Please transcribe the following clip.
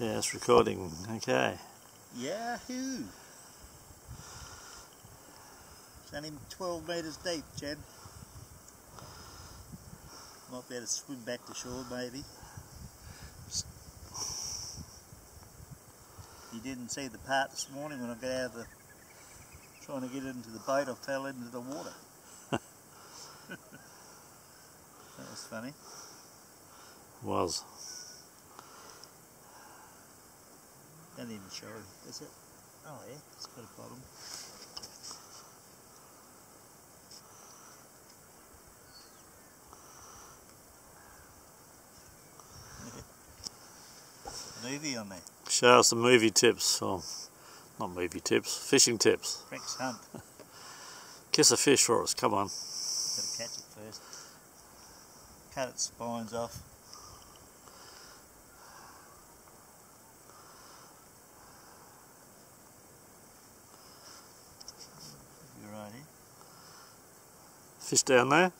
Yeah, it's recording. Okay. Yahoo! It's only 12 metres deep, Jen. Might be able to swim back to shore, maybe. You didn't see the part this morning when I got out of the... trying to get into the boat, I fell into the water. that was funny. Was. Don't even show is it? Oh yeah, it's got a bottom. movie on there. Show us some movie tips. Or, not movie tips, fishing tips. Rex Hunt. Kiss a fish for us, come on. Gotta catch it first. Cut its spines off. Verstehne?